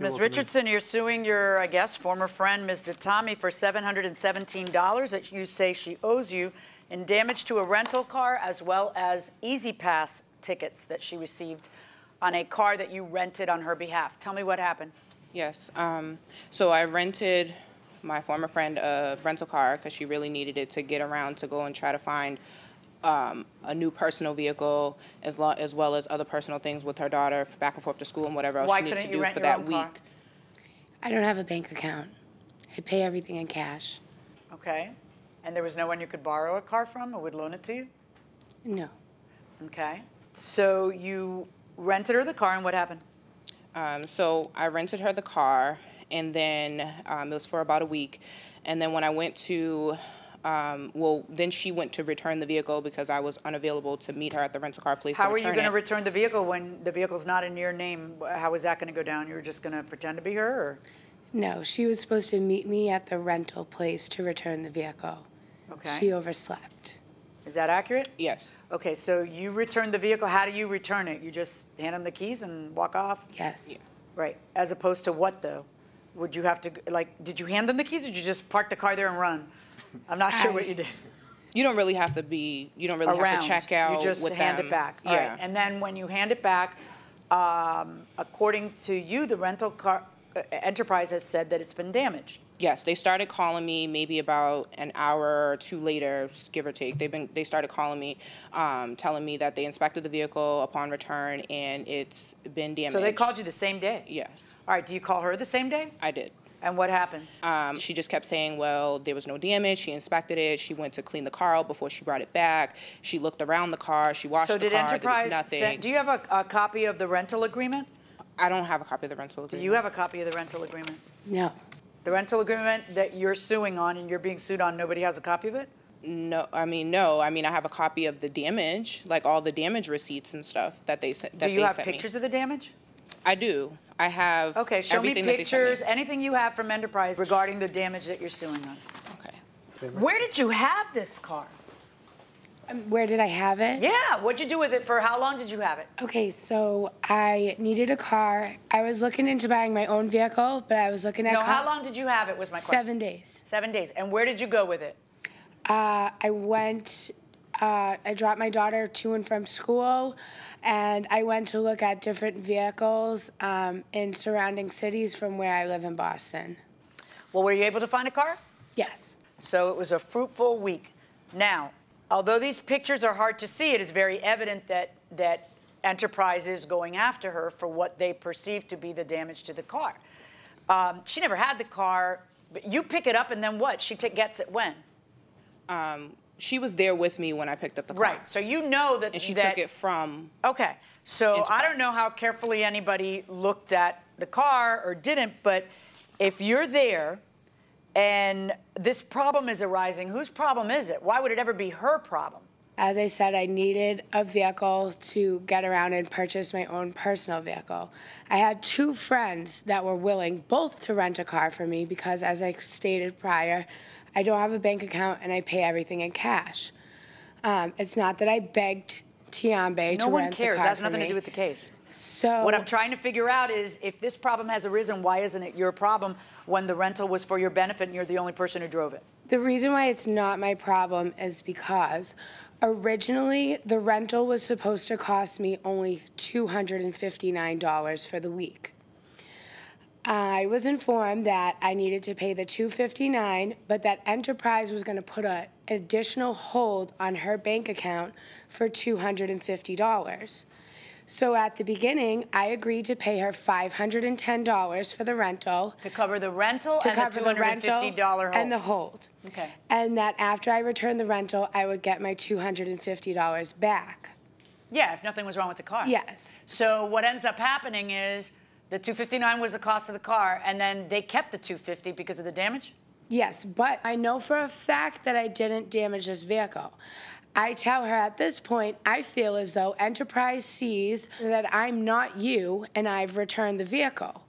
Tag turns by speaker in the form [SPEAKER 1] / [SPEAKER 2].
[SPEAKER 1] Ms. Richardson, you're suing your, I guess, former friend, Ms. Datami, for $717 that you say she owes you in damage to a rental car as well as E-ZPass tickets that she received on a car that you rented on her behalf. Tell me what happened.
[SPEAKER 2] Yes. Um, so I rented my former friend a rental car because she really needed it to get around to go and try to find um, a new personal vehicle as, lo- as well as other personal things with her daughter for back and forth to school and whatever else
[SPEAKER 1] Why
[SPEAKER 2] she needs
[SPEAKER 1] couldn't
[SPEAKER 2] to
[SPEAKER 1] you
[SPEAKER 2] do
[SPEAKER 1] rent
[SPEAKER 2] for
[SPEAKER 1] your
[SPEAKER 2] that
[SPEAKER 1] own
[SPEAKER 2] week.
[SPEAKER 1] car?
[SPEAKER 3] I don't have a bank account. I pay everything in cash.
[SPEAKER 1] Okay. And there was no one you could borrow a car from or would loan it to you?
[SPEAKER 3] No.
[SPEAKER 1] Okay. So you rented her the car and what happened?
[SPEAKER 2] Um, so I rented her the car, and then um, it was for about a week. And then when I went to, um, well, then she went to return the vehicle because I was unavailable to meet her at the rental car place.
[SPEAKER 1] How are you going to return the vehicle when the vehicle's not in your name? How is that going to go down? You're just going to pretend to be her or?
[SPEAKER 3] No, she was supposed to meet me at the rental place to return the vehicle.
[SPEAKER 1] Okay.
[SPEAKER 3] She overslept.
[SPEAKER 1] Is that accurate?
[SPEAKER 2] Yes.
[SPEAKER 1] Okay, so you return the vehicle. How do you return it? You just hand them the keys and walk off?
[SPEAKER 3] Yes.
[SPEAKER 1] Right. As opposed to what though? Would you have to like? Did you hand them the keys, or did you just park the car there and run? I'm not sure what you did.
[SPEAKER 2] You don't really have to be. You don't really
[SPEAKER 1] Around.
[SPEAKER 2] have to check out
[SPEAKER 1] You just
[SPEAKER 2] with
[SPEAKER 1] hand
[SPEAKER 2] them.
[SPEAKER 1] it back. All right.
[SPEAKER 2] Yeah.
[SPEAKER 1] And then when you hand it back, um, according to you, the rental car uh, enterprise has said that it's been damaged.
[SPEAKER 2] Yes, they started calling me maybe about an hour or two later, give or take. They've been they started calling me, um, telling me that they inspected the vehicle upon return and it's been damaged.
[SPEAKER 1] So they called you the same day.
[SPEAKER 2] Yes,
[SPEAKER 1] All right. Do you call her the same day?
[SPEAKER 2] I did.
[SPEAKER 1] And what happens?
[SPEAKER 2] Um, she just kept saying, well, there was no damage. She inspected it. She went to clean the car out before she brought it back. She looked around the car. She washed
[SPEAKER 1] So
[SPEAKER 2] the
[SPEAKER 1] did
[SPEAKER 2] car. there
[SPEAKER 1] Enterprise
[SPEAKER 2] was nothing.
[SPEAKER 1] send, do you have a, a copy of the rental agreement?
[SPEAKER 2] I don't have a copy of the rental agreement.
[SPEAKER 1] Do you have a copy of the rental agreement?
[SPEAKER 3] No.
[SPEAKER 1] The rental agreement that you're suing on and you're being sued on, nobody has a copy of it?
[SPEAKER 2] No, I mean no. I mean I have a copy of the damage, like all the damage receipts and stuff that they sent. That
[SPEAKER 1] Do you
[SPEAKER 2] they
[SPEAKER 1] have
[SPEAKER 2] sent me.
[SPEAKER 1] pictures of the damage?
[SPEAKER 2] I do. I have.
[SPEAKER 1] Okay, show me
[SPEAKER 2] everything that they sent
[SPEAKER 1] pictures, anything you have from Enterprise regarding the damage that you're suing on.
[SPEAKER 2] Okay.
[SPEAKER 1] Where did you have this car?
[SPEAKER 3] Where did I have it?
[SPEAKER 1] Yeah, what'd you do with it for how long did you have it?
[SPEAKER 3] Okay, so I needed a car. I was looking into buying my own vehicle, but I was looking at
[SPEAKER 1] No, how long did you have it was my question.
[SPEAKER 3] Seven days.
[SPEAKER 1] Seven days. And where did you go with it?
[SPEAKER 3] Uh, I went, uh, I dropped my daughter to and from school, and I went to look at different vehicles um, in surrounding cities from where I live in Boston.
[SPEAKER 1] Well, were you able to find a car?
[SPEAKER 3] Yes.
[SPEAKER 1] So it was a fruitful week. Now, although these pictures are hard to see, it is very evident that that Enterprise is going after her for what they perceive to be the damage to the car. Um, she never had the car, but you pick it up and then what? She ta- gets it when?
[SPEAKER 2] She was there with me when I picked up the car.
[SPEAKER 1] Right. So you know that
[SPEAKER 2] And she
[SPEAKER 1] that,
[SPEAKER 2] took it from.
[SPEAKER 1] Okay. So I don't know how carefully anybody looked at the car or didn't, but if you're there and this problem is arising, whose problem is it? Why would it ever be her problem?
[SPEAKER 3] As I said, I needed a vehicle to get around and purchase my own personal vehicle. I had two friends that were willing both to rent a car for me because, as I stated prior, I don't have a bank account and I pay everything in cash. Um, it's not that I begged Tiambe
[SPEAKER 1] No
[SPEAKER 3] to
[SPEAKER 1] one
[SPEAKER 3] rent
[SPEAKER 1] cares.
[SPEAKER 3] the car
[SPEAKER 1] That has nothing
[SPEAKER 3] me.
[SPEAKER 1] to do with the case.
[SPEAKER 3] So
[SPEAKER 1] What I'm trying to figure out is if this problem has arisen, why isn't it your problem when the rental was for your benefit and you're the only person who drove it?
[SPEAKER 3] The reason why it's not my problem is because originally the rental was supposed to cost me only $259 for the week. I was informed that I needed to pay the 259, but that Enterprise was going to put an additional hold on her bank account for $250. So at the beginning, I agreed to pay her $510 for the rental
[SPEAKER 1] To cover the rental
[SPEAKER 3] to
[SPEAKER 1] and
[SPEAKER 3] cover
[SPEAKER 1] the
[SPEAKER 3] the
[SPEAKER 1] $250
[SPEAKER 3] rental
[SPEAKER 1] hold.
[SPEAKER 3] and the hold.
[SPEAKER 1] Okay.
[SPEAKER 3] And that after I returned the rental, I would get my $250 back.
[SPEAKER 1] yeah, if nothing was wrong with the car.
[SPEAKER 3] Yes.
[SPEAKER 1] So what ends up happening is the 259 was the cost of the car, and then they kept the 250 because of the damage.
[SPEAKER 3] Yes, but I know for a fact that I didn't damage this vehicle. I tell her at this point, I feel as though Enterprise sees that I'm not you and I've returned the vehicle.